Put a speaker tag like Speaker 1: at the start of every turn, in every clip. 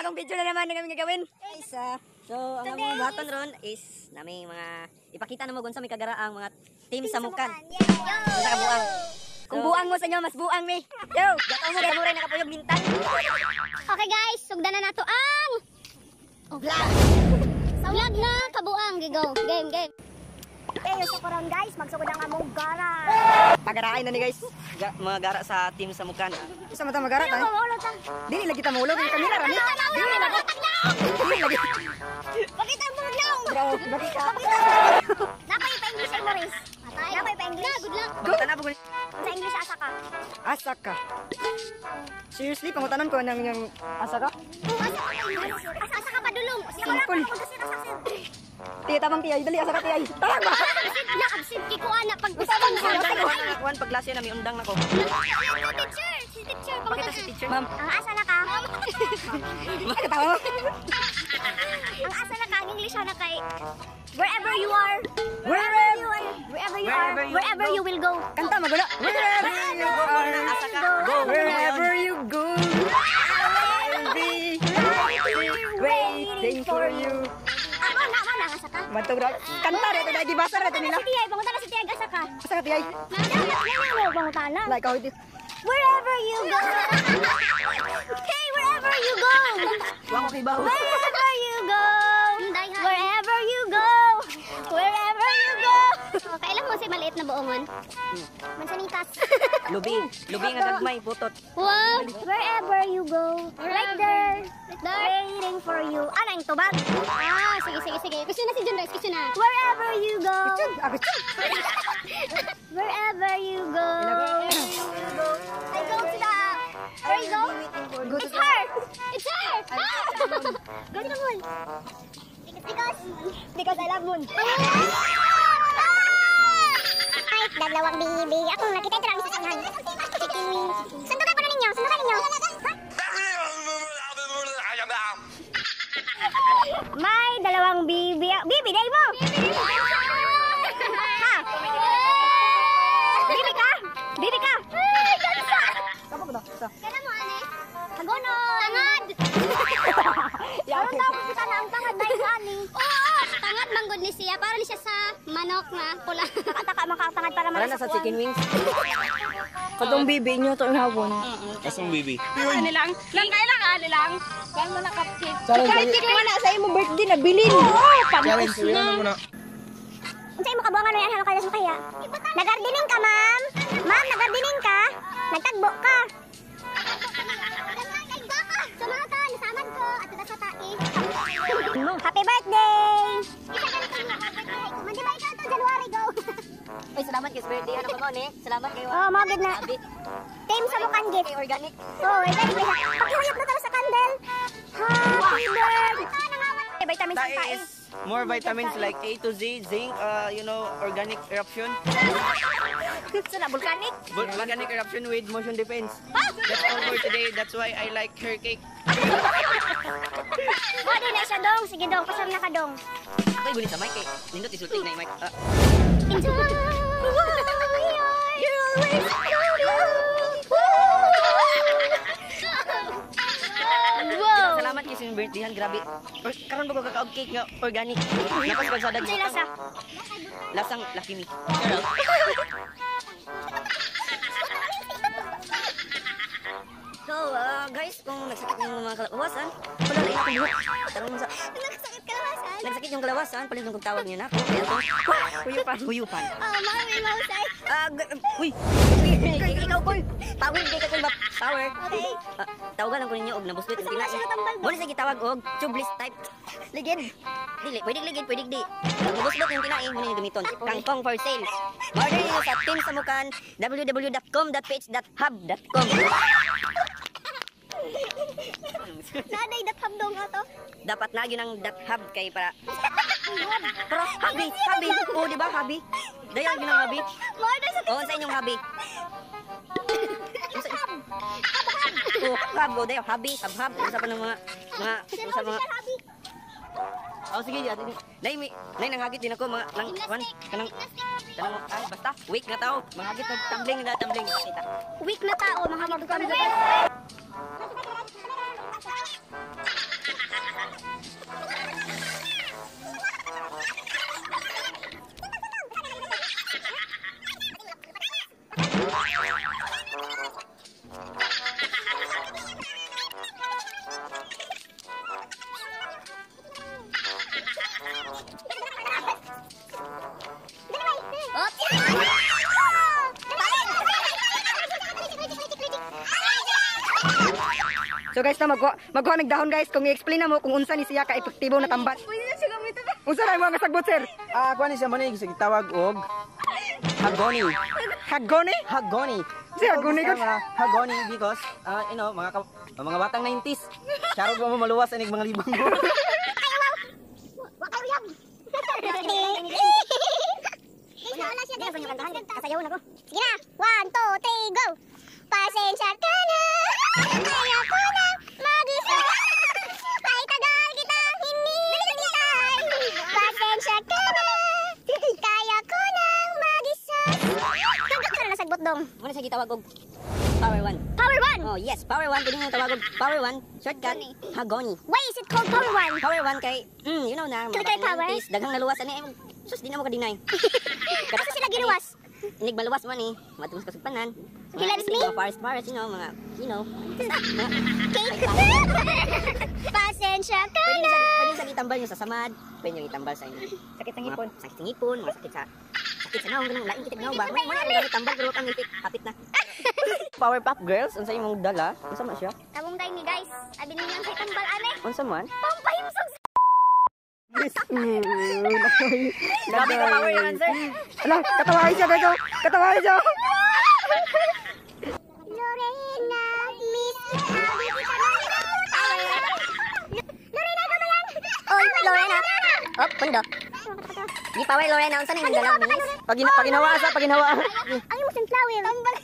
Speaker 1: Panibagong video na naman na kami gagawin.
Speaker 2: Guys, ah, so ang among buhaton ron is nami mga ipakita na mo gun sa may kagaraang mga team sa mukan. Sa kabuang.
Speaker 1: Kung buang mo sa inyo, mas buang mi. Yo!
Speaker 2: Gato mo kay muray nakapuyog mintan.
Speaker 3: Okay guys, sugdan na nato ang vlog. Sa vlog na kabuang gigo. Game, game.
Speaker 1: Kayo sa koron guys, magsugod ang among gara.
Speaker 2: Pagarain na ni guys. Ga, mga gara sa team sa mukan.
Speaker 1: Isa mo ta magara ta. Dili lagi ta maulog ang kamera rani. Dili lagi. Dili lagi.
Speaker 3: Pakita mo lang.
Speaker 1: Bro, bati ka.
Speaker 3: Napay pa English mo. Matay. Napay pa English. good luck.
Speaker 2: Good na po
Speaker 3: Sa English asa ka.
Speaker 1: Asa ka. Seriously, pangutanan ko nang yung asa ka?
Speaker 3: Asa ka. Asa ka pa dulong.
Speaker 1: Simple. Tiya tamang tiyay, dali asa ka tiyay. Tawag ba?
Speaker 3: Na absent ki ko ana pag usapang sa
Speaker 2: Undang na ko kuan paglasya na may undang na ko.
Speaker 3: Teacher, si teacher
Speaker 2: Pakita si teacher.
Speaker 1: Ma'am,
Speaker 3: Ang asa na ka?
Speaker 1: nakatawa mo.
Speaker 3: Ang asa na ka? Ang English na kay Wherever you are.
Speaker 1: Wherever
Speaker 3: you are. Wherever you are.
Speaker 2: Wherever you
Speaker 3: will go.
Speaker 1: Kanta magula. Wherever you are.
Speaker 2: Asa ka? Go.
Speaker 1: Wherever you go.
Speaker 3: Na, asa ka?
Speaker 1: Mantog ra. Kanta rito dahil gibasa rito nila.
Speaker 3: Si Tiyay, pangutan na si Tiyay, asa ka?
Speaker 1: Asa ka tiyay?
Speaker 3: Nana mo, pangutan na.
Speaker 1: Like how it is.
Speaker 3: Wherever you go. hey, wherever you go.
Speaker 2: Wa ko kay bawo.
Speaker 3: Wherever you go. Wherever you go. Wherever you go. Oh, kailan mo si maliit na buongon? Mansanitas.
Speaker 2: Lubi. Lubi nga gagmay putot.
Speaker 3: Wow. Wherever you go. Right there. Waiting for you. Ano yung tubag? Ah, sige, sige, sige. Question na si John Rice. Question na. Wherever you go.
Speaker 1: Ako chun.
Speaker 3: Wherever you go. I go to the... Where you go?
Speaker 1: Go to
Speaker 3: It's her! It's her! Ah! Go to the moon. Because...
Speaker 1: Because I love moon.
Speaker 3: Ay, dalawang bibi. Akong nakita ito Hagono! Tangad! Parang tawag ko sana ang tangad na yung ani. Oo! Tangad manggod ni siya. Para ni siya sa manok na pula. Nakataka makatangad para
Speaker 2: Wala na sa chicken wings.
Speaker 1: Katong bibi nyo to ang hapon.
Speaker 4: Asong bibi?
Speaker 5: Ano lang? Lang kaya lang, ano lang? Kaya mo na cupcake.
Speaker 1: Challenge. Kahit di mo na sa imo birthday na bilin.
Speaker 4: Challenge, sabihan mo muna.
Speaker 3: Unsay mo kabuangan na yan halo kaya sa kaya? Nagardening ka, ma'am? Ma'am, nagardening ka? Nagtagbo ka? Happy birthday! Mandi ba ikaw to January go?
Speaker 2: Ay salamat kay birthday ano ka mo ni. Salamat kayo.
Speaker 3: Oh, mo gid na. Team sa mukan gift.
Speaker 2: Kay organic.
Speaker 3: Oh, ba? Pakihuyop na tara sa candle. Happy birthday!
Speaker 1: Eh, vitamins ang
Speaker 2: That
Speaker 1: tae.
Speaker 2: more vitamins like A to Z, zinc, uh, you know, organic eruption.
Speaker 1: So na, volcanic.
Speaker 2: Vol- Organic eruption with motion defense. That's all for today. That's why I like her cake.
Speaker 3: Oh, di na siya dong. Sige dong, pasar na ka dong.
Speaker 2: Ako'y bulit sa mic eh. Nindot isultig na yung mic. Ah!
Speaker 3: You're always Wow!
Speaker 2: salamat kay sin birthdayhan. Grabe. Or, karon ba ko kakaog cake nga organic? Napas bagsadag.
Speaker 3: Unsay lasa?
Speaker 2: Lasang Lucky guys, kung nagsakit yung mga kalawasan, wala na yung buhok. Tarong sa...
Speaker 3: Nagsakit ka lawasan?
Speaker 2: Nagsakit yung kalawasan, palit kung tawag niyo na. Kaya to, huyupan, huyupan.
Speaker 3: Oh, mami, mausay.
Speaker 2: Ah, g- uy! Ikaw, Paul! Power, di ka kung power.
Speaker 3: Okay.
Speaker 2: Ah, tawagan lang ko ninyo og nabusbit ang
Speaker 3: Basta wala?
Speaker 2: Muna sa gitawag og tubeless type. Ligid. Dili, pwede ligid, pwede di. Nabusbit yung tinai mo ninyo gamiton. Kangkong for sale. Order niyo sa Team Samukan www.com.ph.hub.com.
Speaker 3: Naday datham dong ka to.
Speaker 2: Dapat na yun ang .hub kay para Pero habi, habi. Oo, di ba habi? Dayan yun ang habi.
Speaker 3: More na sa
Speaker 2: Oo, inyong habi. Oh, hab go dayo, habi, hab hab. Usa pa ng mga mga usa mga. Oh sige, ya. Nay mi, nay nanghagit din ako mga nang kan kanang kanang ay basta week na tao. Manghagit og tumbling na tumbling kita.
Speaker 3: Weak na tao, mga magkamot.
Speaker 1: So guys, na magwa magwa mig dahon guys kung i-explain na mo kung unsa ni siya ka epektibo na
Speaker 5: gamitin.
Speaker 1: Unsa ra mo nga sagbot sir?
Speaker 4: Ah, kuha ni siya man yung tawag og Hagoni.
Speaker 1: Hagone?
Speaker 4: Hagoni.
Speaker 1: Sir, hagoni ko.
Speaker 4: Hagoni because, ah, you know, mga ka- mga batang 90s. Charog mo maluwas anig mga libang.
Speaker 3: Wakayuyab! Wala siya ko. Sige na. One, two, three, go! Pasensya ka na. Kaya ko na mag-isa. Ay, tagal kitang hinihintay. Pasensya ka na. Kaya ko na mag-isa. Kagak ka na nasagbot dong.
Speaker 2: Muna siya gitawag og Power 1.
Speaker 3: Power 1.
Speaker 2: Oh, yes, Power 1 pwede mo tawag og Power 1 shortcut Hagoni.
Speaker 3: Why is it called Power 1?
Speaker 2: Power 1 kay mm, you know na,
Speaker 3: Kaya kay power?
Speaker 2: 90s, daghang naluwas ani eh, sus di na mo ka deny.
Speaker 3: Kasi sila ginuwas.
Speaker 2: Inig maluwas man eh, matungos ka sugpanan.
Speaker 3: He loves me?
Speaker 2: Mga forest forest, you know, mga, you know.
Speaker 3: Cake. Pasensya ka
Speaker 2: Pwede
Speaker 3: na.
Speaker 2: sa pwede sa itambal nyo sa samad, pwede nyo itambal sa inyo.
Speaker 1: Sakit ng
Speaker 2: Mga
Speaker 1: ipon.
Speaker 2: sakit sa ngipon, mga sakit sa sakit sa naong ganang lain kitip naong ba. Mo mo na gamit tambal pero kang ngipit, hapit na. Power Pop Girls, unsa imong dala? Unsa man siya?
Speaker 3: Tabong tayo ni guys. Abi ninyo ang sa tambal ane.
Speaker 2: Unsa man?
Speaker 3: Pampahimsog sa
Speaker 2: Grabe ka power yan, sir.
Speaker 1: Ala, katawain siya oh. Katawain siya.
Speaker 3: Oh,
Speaker 2: pundo. Di power Lorena, unsa na imong dala, miss?
Speaker 1: Pagina paginawa sa paginawa.
Speaker 3: Ay mo sunflower. Tambal.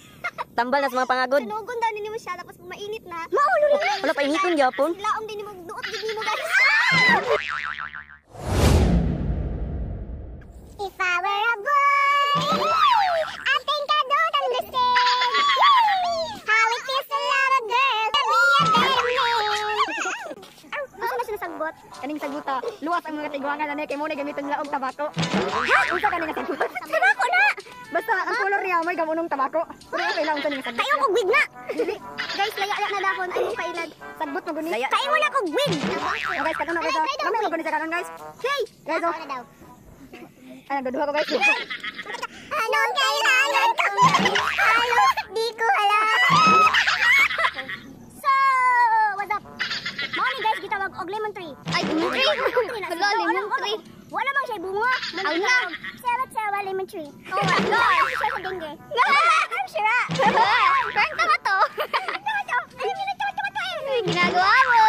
Speaker 2: Tambal na sa mga pangagod.
Speaker 3: Sunugon daw ninyo siya tapos mainit na. Mao Lorena.
Speaker 2: Wala pa inipon gyapon.
Speaker 3: Laom din mo duot gid mo guys. If I were a boy,
Speaker 1: Luwas ang mga tiguangan ani kay mo na gamiton nila og tabako. Ha? Unsa kaning sagot?
Speaker 3: Tabako na!
Speaker 1: Basta ang color niya may gamunong tabako. Pero okay lang unsa ning sagot.
Speaker 3: Kayo ko wig na! Guys, laya na dahon. Ay, mo kailad.
Speaker 1: Sagbot mo guni.
Speaker 3: Kayo mo na ko wig!
Speaker 1: Oh, guys, guys. oh. Kami mo guni sa karon guys.
Speaker 3: Hey!
Speaker 1: Guys, oh.
Speaker 3: Ano?
Speaker 1: Ay, nagduduha ko guys.
Speaker 3: Anong kailangan ko? Halos di ko alam. Og lemon tree. Ay, lemon tree? Hello, lemon tree. Wala bang siya bunga? Ang na. Sewa-sewa lemon tree. Oh my God. Siya sa dengue. I'm sure. Prank to. Tama to. Ano? Ginagawa mo.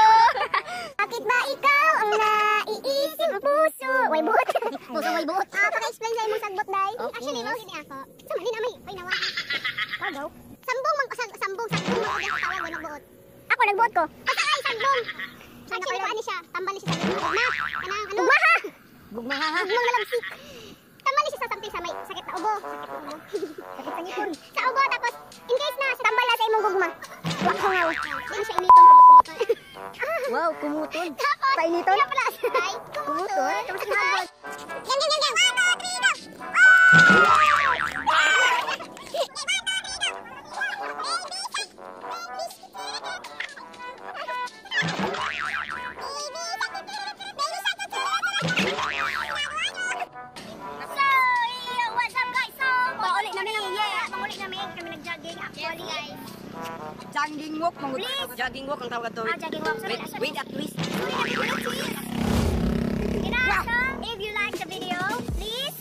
Speaker 3: Bakit ba ikaw ang naiisip puso? Way buot. Puso way buot. Ah, paka-explain sa imong sagbot, day. Actually, mo gini ako. Sama din amay. Ay, nawa. Kagaw. Sakit sakit sa ngipon. Sa ubo tapos in case na sa tambal sa imong gugma. Wak hangaw. Din siya initon kumot-kumot.
Speaker 2: Wow, kumuton.
Speaker 3: Tapos,
Speaker 1: Painiton?
Speaker 3: Ay, kumuton.
Speaker 2: Jogging walk ang tawag to.
Speaker 3: Ah, jogging walk. Sorry,
Speaker 2: Wait,
Speaker 3: sorry.
Speaker 2: wait at least.
Speaker 3: If you like the video, please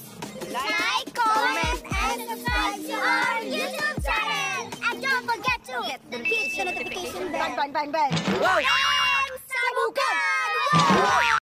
Speaker 3: like, comment, and subscribe to our YouTube channel. And don't forget to hit the notification bell.
Speaker 1: Bang bang bang bang.
Speaker 2: Wow!
Speaker 3: And sabukan!